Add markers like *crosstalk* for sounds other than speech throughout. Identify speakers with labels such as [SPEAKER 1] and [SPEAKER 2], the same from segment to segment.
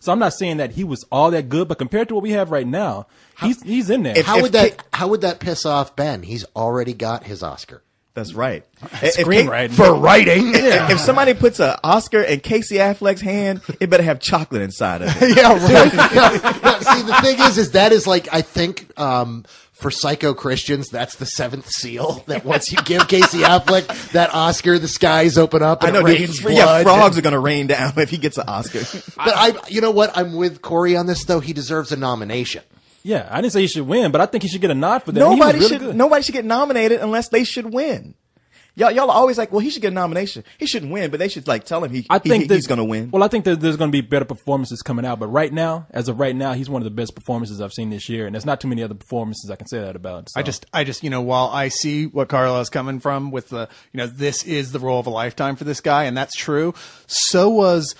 [SPEAKER 1] So I'm not saying that he was all that good, but compared to what we have right now, he's he's in there.
[SPEAKER 2] How
[SPEAKER 3] If
[SPEAKER 2] would that how would that piss off Ben? He's already got his Oscar
[SPEAKER 3] That's right. *laughs* If- if-
[SPEAKER 1] Screenwriting.
[SPEAKER 2] for writing. *laughs*
[SPEAKER 3] If, if somebody puts an Oscar in Casey Affleck's hand, it better have chocolate inside of it. *laughs*
[SPEAKER 4] yeah, right.
[SPEAKER 2] No, see, the thing is, is that is like I think um, for psycho Christians, that's the seventh seal. That once you give Casey Affleck that Oscar, the skies open up
[SPEAKER 3] I know,
[SPEAKER 2] it
[SPEAKER 3] dude,
[SPEAKER 2] rains
[SPEAKER 3] yeah,
[SPEAKER 2] blood.
[SPEAKER 3] frogs are gonna rain down if he gets an Oscar.
[SPEAKER 2] But I, you know what? I'm with Korey on this though. He deserves a nomination.
[SPEAKER 1] Yeah, I didn't say he should win, but I think he should get a nod for that.
[SPEAKER 3] Nobody
[SPEAKER 1] really
[SPEAKER 3] should
[SPEAKER 1] good.
[SPEAKER 3] nobody should get nominated unless they should win. Y'all, y'all are always like, well, he should get a nomination. He shouldn't win, but they should like tell him he,
[SPEAKER 1] I think
[SPEAKER 3] he-
[SPEAKER 1] that-
[SPEAKER 3] he's going to win.
[SPEAKER 1] Well, I think that there's going to be better performances coming out, but right now, as of right now, he's one of the best performances I've seen this year, and there's not too many other performances I can say that about.
[SPEAKER 4] I just, I just, you know, while I see what Carlos coming from with the, you know, this is the role of a lifetime for this guy, and that's true. So was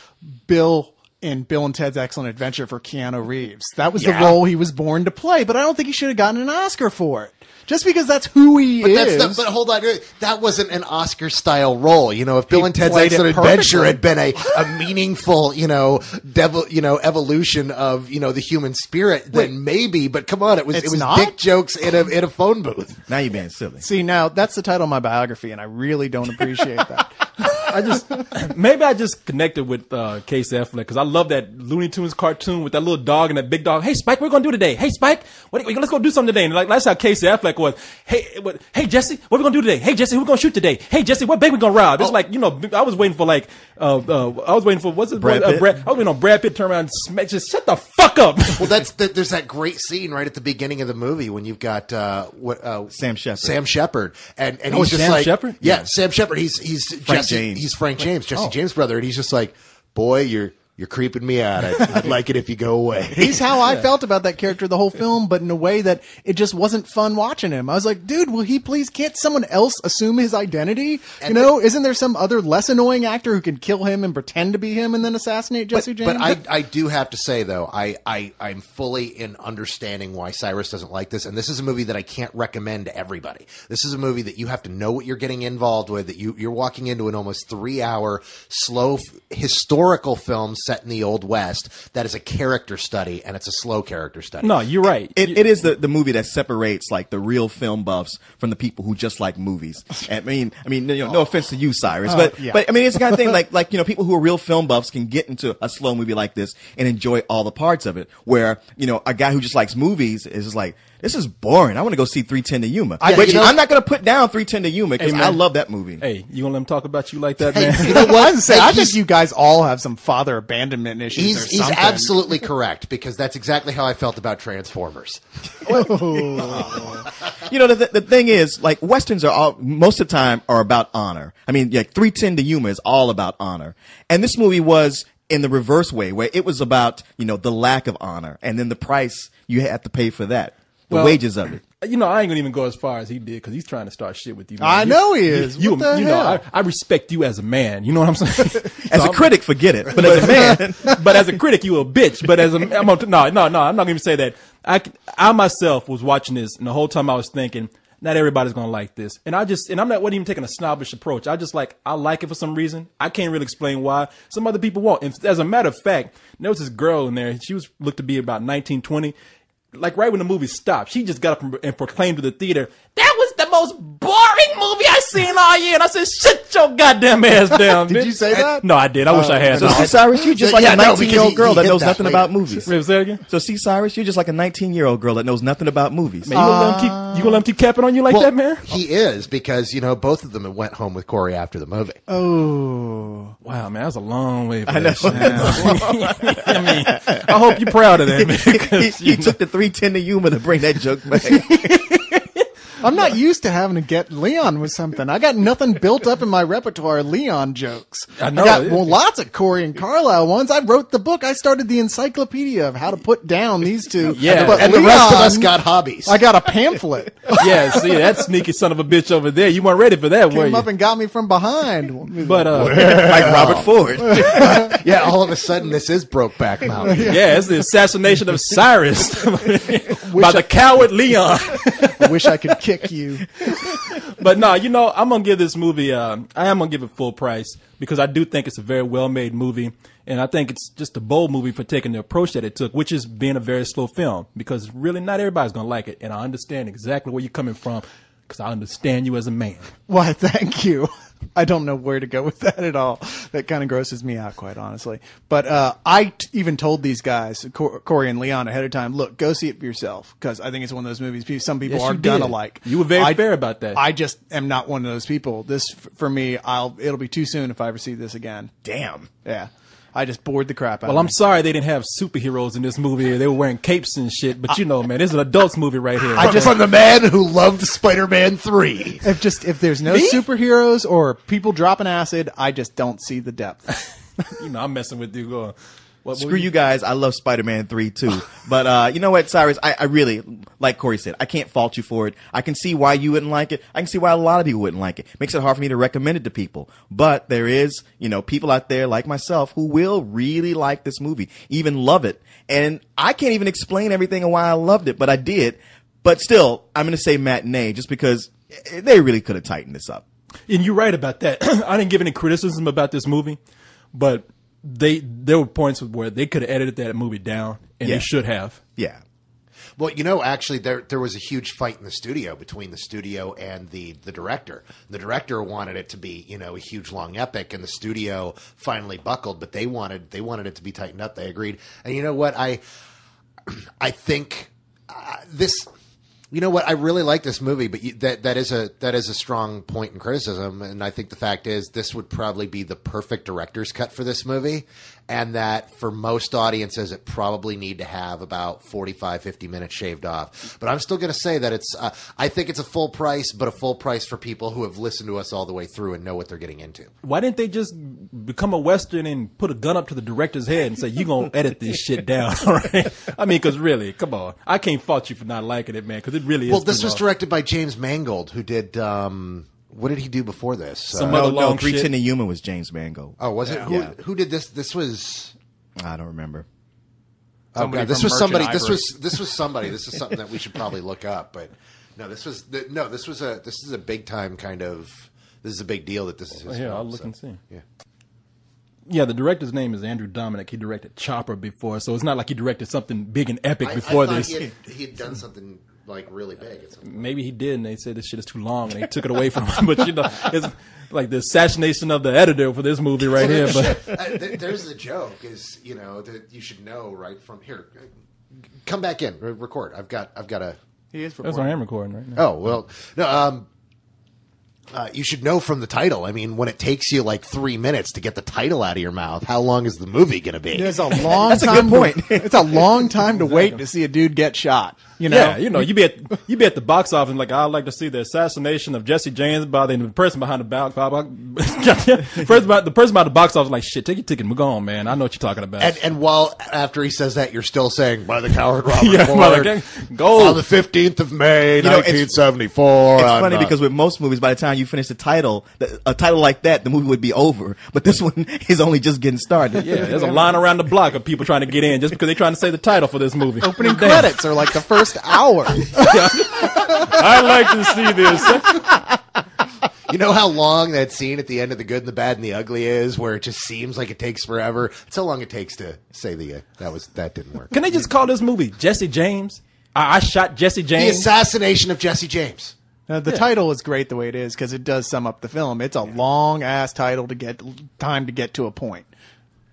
[SPEAKER 4] Bill in Bill and Ted's Excellent Adventure for Keanu Reeves. That was
[SPEAKER 2] Yeah.
[SPEAKER 4] the role he was born to play, but I don't think he should have gotten an Oscar for it. Just because that's who he
[SPEAKER 2] But
[SPEAKER 4] is.
[SPEAKER 2] that's the, but hold on, that wasn't an Oscar style role. You know, if Bill
[SPEAKER 4] He
[SPEAKER 2] and Ted's Excellent Adventure had been a, a meaningful, you know, devil, you know, evolution of you know the human spirit, then maybe. But come on, it was it was
[SPEAKER 4] not?
[SPEAKER 2] dick jokes in a in a phone booth.
[SPEAKER 3] now you're being silly.
[SPEAKER 4] See, now that's the title of my biography, and I really don't appreciate that. *laughs*
[SPEAKER 1] I just maybe I just connected with uh, Casey Affleck because I love that Looney Tunes cartoon with that little dog and that big dog. Hey Spike, what we gonna do today? Hey Spike, what, let's go do something today. And like that's how Casey Affleck was. Hey, what, hey Jesse, what we gonna do today? Hey Jesse, who we gonna shoot today? Hey Jesse, what bank we gonna rob? It's like you know I was waiting for like uh, uh I was waiting for what's it
[SPEAKER 3] Brad
[SPEAKER 1] uh, Brad, I was waiting on Brad Pitt turn around and smack, just shut the fuck up.
[SPEAKER 2] Well, that's the, there's that great scene right at the beginning of the movie when you've got uh, what uh,
[SPEAKER 3] Sam Shepard.
[SPEAKER 2] Sam Shepard, and and
[SPEAKER 1] Oh,
[SPEAKER 2] he's just
[SPEAKER 1] Sam
[SPEAKER 2] like,
[SPEAKER 1] Shepard?
[SPEAKER 2] yeah,
[SPEAKER 1] Yeah.
[SPEAKER 2] Sam Shepard. He's he's Jesse,
[SPEAKER 3] James.
[SPEAKER 2] He's Frank James, Jesse
[SPEAKER 1] oh.
[SPEAKER 2] James' brother, and he's just like, boy, you're you're creeping me out. I'd, I'd like it if you go away. *laughs*
[SPEAKER 4] He's how I felt about that character the whole film, but in a way that it just wasn't fun watching him. I was like, dude, will he please? Can't someone else assume his identity? you know, isn't there some other less annoying actor who can kill him and pretend to be him and then assassinate Jesse James?
[SPEAKER 2] But I, I do have to say though, I, I I'm fully in understanding why Cyrus doesn't like this, and this is a movie that I can't recommend to everybody. This is a movie that you have to know what you're getting involved with. That you you're walking into an almost three hour slow f- historical film set in the old west that is a character study, and it's a slow character study.
[SPEAKER 1] no, you're right.
[SPEAKER 3] It, it is the, the movie that separates like the real film buffs from the people who just like movies. *laughs* I mean, I mean, you know, no offense to you, Cyrus, oh, but
[SPEAKER 4] yeah.
[SPEAKER 3] but I mean, it's the kind of thing *laughs* like like you know, people who are real film buffs can get into a slow movie like this and enjoy all the parts of it. Where you know, a guy who just likes movies is just like. This is boring. I want to go see 310 to Yuma.
[SPEAKER 2] I-
[SPEAKER 3] Which
[SPEAKER 2] you know-
[SPEAKER 3] I'm not going to put down 310 to Yuma because
[SPEAKER 1] Hey,
[SPEAKER 3] I love that movie.
[SPEAKER 1] hey, you gonna let him talk about you like that,
[SPEAKER 2] Hey,
[SPEAKER 1] man?
[SPEAKER 2] you know *laughs*
[SPEAKER 4] I was
[SPEAKER 2] what?
[SPEAKER 4] gonna say,
[SPEAKER 2] Hey,
[SPEAKER 4] I think you guys all have some father abandonment issues. or
[SPEAKER 2] He's, he's absolutely correct because that's exactly how I felt about Transformers. *laughs* Oh.
[SPEAKER 3] You know, the, the thing is, like, Westerns are all, most of the time are about honor. I mean, like, 310 to Yuma is all about honor. And this movie was in the reverse way, where it was about, you know, the lack of honor and then the price you have to pay for that. The
[SPEAKER 1] Well,
[SPEAKER 3] wages of it.
[SPEAKER 1] You know, I ain't gonna even go as far as he did because he's trying to start shit with you. man.
[SPEAKER 4] I
[SPEAKER 1] You-
[SPEAKER 4] know he is.
[SPEAKER 1] You,
[SPEAKER 4] What the
[SPEAKER 1] you know,
[SPEAKER 4] hell?
[SPEAKER 1] I, I respect you as a man. You know what I'm saying? *laughs* *laughs*
[SPEAKER 3] As
[SPEAKER 1] So
[SPEAKER 3] a
[SPEAKER 1] I'm-
[SPEAKER 3] critic, forget it. *laughs* But as a man,
[SPEAKER 1] but as a critic, you a bitch. But as a, I'm on, no, no, no, I'm not going to say that. I, I myself was watching this, and the whole time I was thinking, not everybody's going to like this. And I just, and I'm not, wasn't even taking a snobbish approach. I just like, I like it for some reason. I can't really explain why. Some other people won't. And as a matter of fact, there was this girl in there. She was looked to be about 19, 20. Like right when the movie stopped, she just got up and proclaimed to the theater, "That was the most boring movie I seen all year." And I said, "Shut your goddamn ass *laughs* down."
[SPEAKER 4] Did
[SPEAKER 1] bitch."
[SPEAKER 4] you say that?
[SPEAKER 1] No, I did. I wish I had.
[SPEAKER 3] Uh, so
[SPEAKER 1] No.
[SPEAKER 3] see, Cyrus, you're just like
[SPEAKER 2] Yeah,
[SPEAKER 3] a 19
[SPEAKER 2] because
[SPEAKER 3] year old girl
[SPEAKER 2] he
[SPEAKER 3] that knows
[SPEAKER 2] that
[SPEAKER 3] nothing
[SPEAKER 2] later.
[SPEAKER 3] about movies.
[SPEAKER 1] Wait, say again?
[SPEAKER 3] So see, Cyrus, you're just like a 19 year old girl that knows nothing about movies.
[SPEAKER 1] Man, you gonna let keep you gonna let him keep capping on you like
[SPEAKER 2] Well,
[SPEAKER 1] that, man?
[SPEAKER 2] He is because you know both of them went home with Korey after the movie.
[SPEAKER 4] Oh,
[SPEAKER 1] Wow, man, That was a long way. For
[SPEAKER 3] I know.
[SPEAKER 1] that shit. *laughs* *laughs* I mean, I hope you're proud of that, man.
[SPEAKER 3] he,
[SPEAKER 1] 'cause,
[SPEAKER 3] he
[SPEAKER 1] you
[SPEAKER 3] took the 310 to Yuma to bring that joke back.
[SPEAKER 4] I'm not used to having to get Leon with something. I got nothing built up in my repertoire of Leon jokes.
[SPEAKER 1] I know.
[SPEAKER 4] got well, lots of Korey and Carlyle ones. I wrote the book. I started the encyclopedia of how to put down these two. *laughs*
[SPEAKER 1] Yeah.
[SPEAKER 4] but
[SPEAKER 2] and the rest of us got hobbies.
[SPEAKER 4] I got a pamphlet. *laughs*
[SPEAKER 1] yeah, see that sneaky son of a bitch over there. You weren't ready for that, were
[SPEAKER 4] Came
[SPEAKER 1] you?
[SPEAKER 4] up and got me from behind.
[SPEAKER 1] but uh, *laughs*
[SPEAKER 3] like Robert Ford.
[SPEAKER 2] yeah, all of a sudden this is Brokeback Mountain.
[SPEAKER 1] yeah, it's the assassination of Cyrus by the coward Leon.
[SPEAKER 4] I *laughs* wish I could kick you. *laughs*
[SPEAKER 1] but no, you know, I'm gonna give this movie. Uh, I am gonna give it full price because I do think it's a very well made movie, and I think it's just a bold movie for taking the approach that it took, which is being a very slow film. Because really, not everybody's gonna like it, and I understand exactly where you're coming from because I understand you as a man.
[SPEAKER 4] Why, thank you. I don't know where to go with *laughs* that at all. That kind of grosses me out, quite honestly. But uh, I t- even told these guys, Cor- Korey and Leon, ahead of time, look, go see it for yourself because I think it's one of those movies some people
[SPEAKER 1] Yes,
[SPEAKER 4] are gonna like.
[SPEAKER 1] You were very
[SPEAKER 4] I-
[SPEAKER 1] fair about that.
[SPEAKER 4] I just am not one of those people. This f- for me, I'll it'll be too soon if I ever see this again.
[SPEAKER 3] Damn.
[SPEAKER 4] Yeah, I just bored the crap out.
[SPEAKER 1] Well,
[SPEAKER 4] of
[SPEAKER 1] I'm
[SPEAKER 4] me.
[SPEAKER 1] sorry they didn't have superheroes in this movie. They were wearing capes and shit, but you know, man, this is an adults movie right here.
[SPEAKER 2] I just from the man who loved Spider-Man three.
[SPEAKER 4] If just if there's no superheroes or people dropping acid, I just don't see the depth. *laughs*
[SPEAKER 1] you know, I'm messing with you. Going, what,
[SPEAKER 3] Screw you guys. I love Spider Man 3 too. *laughs* But, uh, you know what, Cyrus? I, I really, like Korey said, I can't fault you for it. I can see why you wouldn't like it. I can see why a lot of people wouldn't like it. Makes it hard for me to recommend it to people. But there is, you know, people out there like myself who will really like this movie, even love it. And I can't even explain everything and why I loved it, but I did. But still, I'm going to say matinee just because they really could have tightened this up.
[SPEAKER 1] And you're right about that. *clears throat* I didn't give any criticism about this movie, but they there were points where they could have edited that movie down, and
[SPEAKER 3] Yeah.
[SPEAKER 1] they should have.
[SPEAKER 3] Yeah.
[SPEAKER 2] Well, you know, actually, there there was a huge fight in the studio between the studio and the the director. The director wanted it to be, you know, a huge long epic, and the studio finally buckled. But they wanted they wanted it to be tightened up. They agreed. And you know what? I *clears throat* I think uh, this. You know what? I really like this movie, but you, that that is a that is a strong point in criticism, and I think the fact is this would probably be the perfect director's cut for this movie, and that for most audiences it probably need to have about 45 50 minutes shaved off. But I'm still going to say that it's uh, I think it's a full price, but a full price for people who have listened to us all the way through and know what they're getting into.
[SPEAKER 1] Why didn't they just become a western and put a gun up to the director's head and say, you're gonna edit this shit down?" All *laughs* right. I mean, because really, come on, I can't fault you for not liking it, man. Because it really is.
[SPEAKER 2] Well, this was
[SPEAKER 1] long.
[SPEAKER 2] directed by James Mangold, who did um, what did he do before this?
[SPEAKER 1] Some
[SPEAKER 2] Uh,
[SPEAKER 1] other
[SPEAKER 3] No, no,
[SPEAKER 1] long
[SPEAKER 3] Three
[SPEAKER 1] shit.
[SPEAKER 3] Ten Yuma was James Mangold.
[SPEAKER 2] oh, was it? Who,
[SPEAKER 3] Yeah.
[SPEAKER 2] who did this? This was.
[SPEAKER 3] I don't remember.
[SPEAKER 2] Oh, God, this
[SPEAKER 4] from
[SPEAKER 2] was somebody.
[SPEAKER 4] Merchant
[SPEAKER 2] This was this was somebody. This is something that we should probably look up. But no, this was no. This was a this is a big time kind of. This is a big deal that this is his.
[SPEAKER 1] Here,
[SPEAKER 2] film,
[SPEAKER 1] I'll look
[SPEAKER 2] so,
[SPEAKER 1] and see.
[SPEAKER 2] Yeah.
[SPEAKER 1] Yeah, the director's name is Andrew Dominik. He directed Chopper before, so it's not like he directed something big and epic
[SPEAKER 2] I,
[SPEAKER 1] before
[SPEAKER 2] I thought
[SPEAKER 1] this.
[SPEAKER 2] He had, he had done something like really big. At some.
[SPEAKER 1] Maybe he did, and they said this shit is too long, and they took it away from him. *laughs* But you know, it's like the assassination of the editor for this movie right here. But *laughs*
[SPEAKER 2] Uh, there's the joke is you know that you should know right from here. Come back in, record. I've got I've got a.
[SPEAKER 4] He is
[SPEAKER 1] that's what I'm
[SPEAKER 4] recording
[SPEAKER 1] right now.
[SPEAKER 2] Oh well, no. Um, uh, you should know from the title. I mean, when it takes you like three minutes to get the title out of your mouth, how long is the movie going to be?
[SPEAKER 4] It's a *laughs* long
[SPEAKER 3] That's a
[SPEAKER 4] time.
[SPEAKER 3] good point.
[SPEAKER 4] To, *laughs* it's a long time to wait to see a dude get shot. You know,
[SPEAKER 1] Yeah, you know, you be at you be at the box office and like I'd like to see the assassination of Jesse James by the person behind the box. First, *laughs* about the person behind the box office like shit. Take your ticket, and we're going, man. I know what you're talking about.
[SPEAKER 2] And, and while after he says that, you're still saying by the coward Robert
[SPEAKER 1] Yeah,
[SPEAKER 2] Ford
[SPEAKER 1] by the ca- go.
[SPEAKER 2] on the 15th of May,
[SPEAKER 3] You know, it's-
[SPEAKER 2] 1974.
[SPEAKER 3] It's
[SPEAKER 2] I'm
[SPEAKER 3] funny
[SPEAKER 2] not-
[SPEAKER 3] because with most movies, by the time you finish the title, a title like that, the movie would be over. But this one *laughs* is only just getting started.
[SPEAKER 1] yeah, there's a line around the block of people trying to get in just because they're trying to say the title for this movie.
[SPEAKER 4] opening
[SPEAKER 1] Damn.
[SPEAKER 4] credits are like the first hour. *laughs*
[SPEAKER 1] I'd like to see this.
[SPEAKER 2] you know how long that scene at the end of the good and the bad and the ugly is, where it just seems like it takes forever. That's how long it takes to say the uh, that was that didn't work.
[SPEAKER 1] Can they just call this movie Jesse James? I, I shot Jesse James.
[SPEAKER 2] The assassination of Jesse James.
[SPEAKER 4] Uh, the title is great the way it is because it does sum up the film. It's a long ass title to get time to get to a point.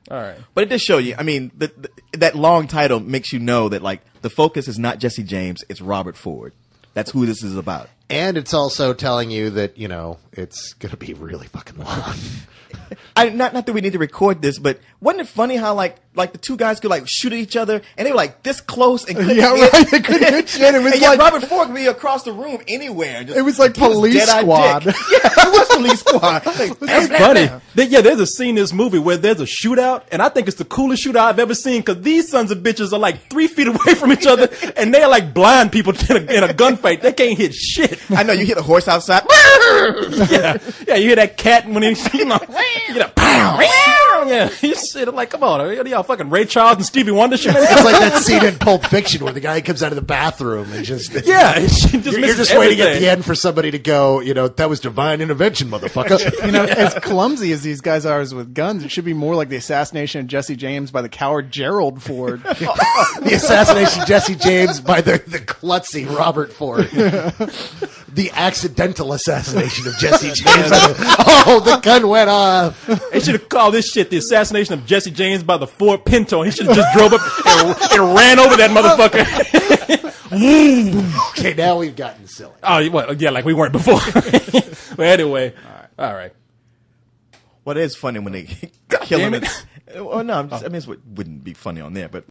[SPEAKER 1] All right.
[SPEAKER 3] But it does show you. I mean, the, the, that long title makes you know that like the focus is not Jesse James; it's Robert Ford. That's who this is about.
[SPEAKER 2] And it's also telling you that, you know, it's going to be really fucking long. *laughs*
[SPEAKER 3] I not not that we need to record this, but wasn't it funny how like like the two guys could like shoot at each other and they were like this close and couldn't
[SPEAKER 4] Yeah,
[SPEAKER 3] hit.
[SPEAKER 4] right, they couldn't hit *laughs* shit. It was
[SPEAKER 3] and yet
[SPEAKER 4] like-
[SPEAKER 3] Robert Ford could be across the room anywhere. Just,
[SPEAKER 4] It was like
[SPEAKER 3] he was
[SPEAKER 4] Police Squad. *laughs*
[SPEAKER 3] Yeah, it was police squad. *laughs* Like,
[SPEAKER 1] That's funny. There- yeah, there's a scene in this movie where there's a shootout, and I think it's the coolest shootout I've ever seen because these sons of bitches are like three feet away from each other, and they're like blind people in a, in a gunfight. They can't hit shit.
[SPEAKER 3] I know you hit a horse outside.
[SPEAKER 1] yeah, yeah. You hear that cat when he, you know, *laughs* You know, pow, *laughs* yeah. You sit like, come on, are y'all fucking Ray Charles and Stevie Wonder shit?
[SPEAKER 2] It's like that scene in Pulp Fiction where the guy comes out of the bathroom and just *laughs*
[SPEAKER 1] yeah, it just
[SPEAKER 2] You're, you're
[SPEAKER 1] misses
[SPEAKER 2] just waiting at the end for somebody to go. You know that was divine intervention, motherfucker.
[SPEAKER 4] You know, as clumsy as these guys are with guns, it should be more like the assassination of Jesse James by the coward Gerald Ford.
[SPEAKER 2] the assassination of Jesse James by the the klutzy Robert Ford. the accidental assassination of Jesse James. oh, the gun went off. *laughs*
[SPEAKER 1] They should have called this shit the assassination of Jesse James by the Ford Pinto. He should have just drove up and, and ran over that motherfucker. *laughs* *laughs*
[SPEAKER 2] Okay, now we've gotten silly.
[SPEAKER 1] oh, well, yeah, like we weren't before. but anyway, all right.
[SPEAKER 3] Well, it is funny when they kill
[SPEAKER 1] damn
[SPEAKER 3] him.
[SPEAKER 1] it.
[SPEAKER 3] Well, no, I'm just, I mean, it wouldn't be funny on there, but